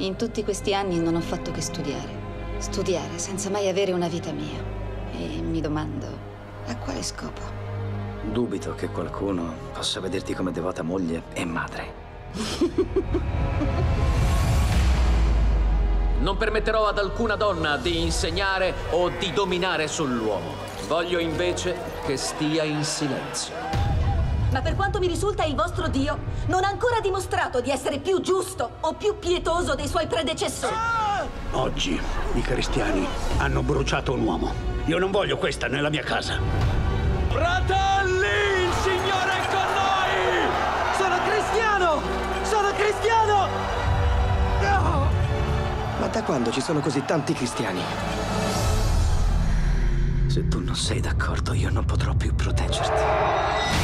in tutti questi anni non ho fatto che studiare. Studiare senza mai avere una vita mia. E mi domando, a quale scopo? Dubito che qualcuno possa vederti come devota moglie e madre. Non permetterò ad alcuna donna di insegnare o di dominare sull'uomo. Voglio invece che stia in silenzio. Ma per quanto mi risulta il vostro Dio non ha ancora dimostrato di essere più giusto o più pietoso dei suoi predecessori. Oggi i cristiani hanno bruciato un uomo. Io non voglio questa nella mia casa. Fratelli, il Signore è con noi! Sono cristiano! Sono cristiano! No! Ma da quando ci sono così tanti cristiani? Se tu non sei d'accordo, io non potrò più proteggerti.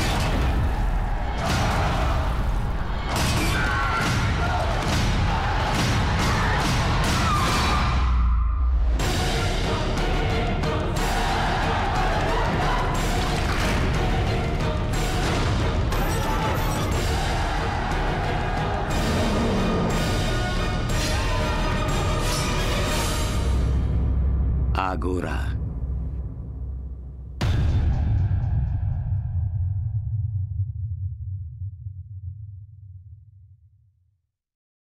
Agora.